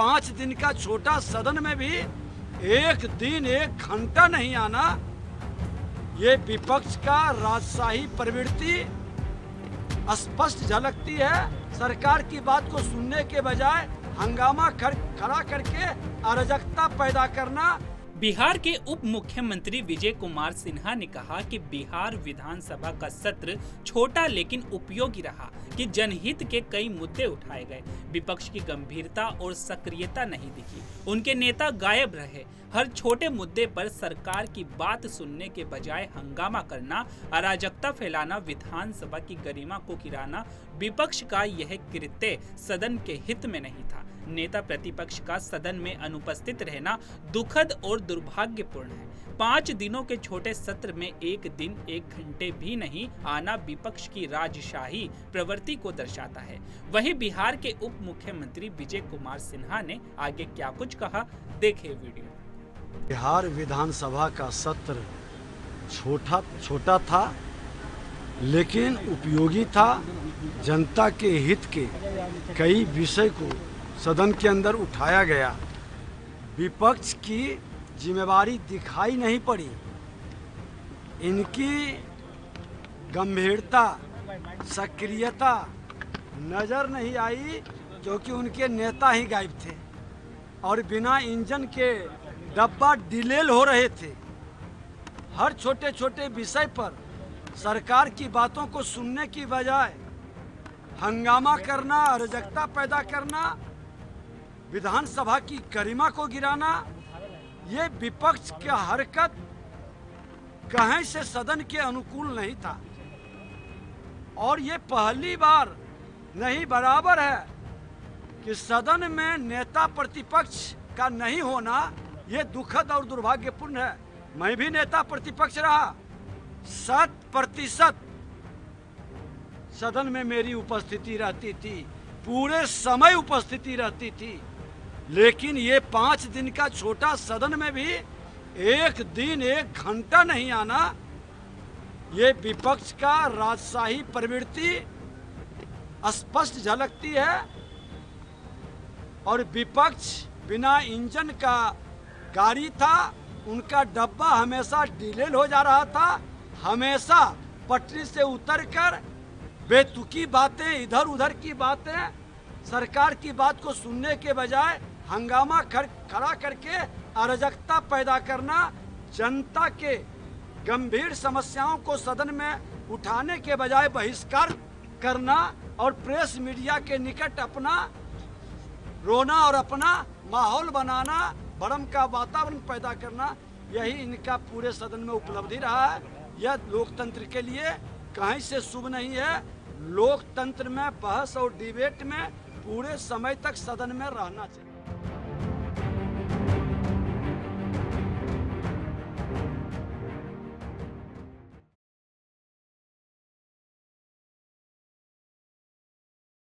पाँच दिन का छोटा सदन में भी एक दिन एक घंटा नहीं आना। ये विपक्ष का राजशाही प्रवृत्ति स्पष्ट झलकती है। सरकार की बात को सुनने के बजाय हंगामा खड़ा करके अराजकता पैदा करना बिहार के उप मुख्यमंत्री विजय कुमार सिन्हा ने कहा कि बिहार विधानसभा का सत्र छोटा लेकिन उपयोगी रहा कि जनहित के कई मुद्दे उठाए गए। विपक्ष की गंभीरता और सक्रियता नहीं दिखी। उनके नेता गायब रहे। हर छोटे मुद्दे पर सरकार की बात सुनने के बजाय हंगामा करना, अराजकता फैलाना, विधानसभा की गरिमा को गिराना, विपक्ष का यह कृत्य सदन के हित में नहीं था। नेता प्रतिपक्ष का सदन में अनुपस्थित रहना दुखद और दुर्भाग्यपूर्ण है। पाँच दिनों के छोटे सत्र में एक दिन, एक घंटे भी नहीं, आना विपक्ष की राजशाही प्रवृत्ति को दर्शाता है। वहीं बिहार के उप मुख्यमंत्री विजय कुमार सिन्हा ने आगे क्या कुछ कहा, देखे वीडियो। बिहार विधानसभा का सत्र छोटा छोटा था, लेकिन उपयोगी था। जनता के हित के कई विषय को सदन के अंदर उठाया गया। विपक्ष की जिम्मेवारी दिखाई नहीं पड़ी। इनकी गंभीरता, सक्रियता नज़र नहीं आई क्योंकि उनके नेता ही गायब थे और बिना इंजन के डब्बा डिलेल हो रहे थे। हर छोटे छोटे विषय पर सरकार की बातों को सुनने की बजाय हंगामा करना, अराजकता पैदा करना विधानसभा की गरिमा को गिराना, ये विपक्ष का हरकत कहीं से सदन के अनुकूल नहीं था। और ये पहली बार नहीं बराबर है कि सदन में नेता प्रतिपक्ष का नहीं होना, ये दुखद और दुर्भाग्यपूर्ण है। मैं भी नेता प्रतिपक्ष रहा। शत प्रतिशत सदन में मेरी उपस्थिति रहती थी, पूरे समय उपस्थिति रहती थी। लेकिन ये पाँच दिन का छोटा सदन में भी एक दिन एक घंटा नहीं आना। ये विपक्ष का राजशाही प्रवृत्ति स्पष्ट झलकती है और विपक्ष बिना इंजन का गाड़ी था, उनका डब्बा हमेशा डिलेल हो जा रहा था, हमेशा पटरी से उतरकर बेतुकी बातें इधर उधर की बातें, सरकार की बात को सुनने के बजाय हंगामा खड़ा करके अराजकता पैदा करना जनता के गंभीर समस्याओं को सदन में उठाने के बजाय बहिष्कार करना और प्रेस मीडिया के निकट अपना रोना और अपना माहौल बनाना, भरम का वातावरण पैदा करना, यही इनका पूरे सदन में उपलब्धि रहा है। यह लोकतंत्र के लिए कहीं से शुभ नहीं है। लोकतंत्र में बहस और डिबेट में पूरे समय तक सदन में रहना चाहिए।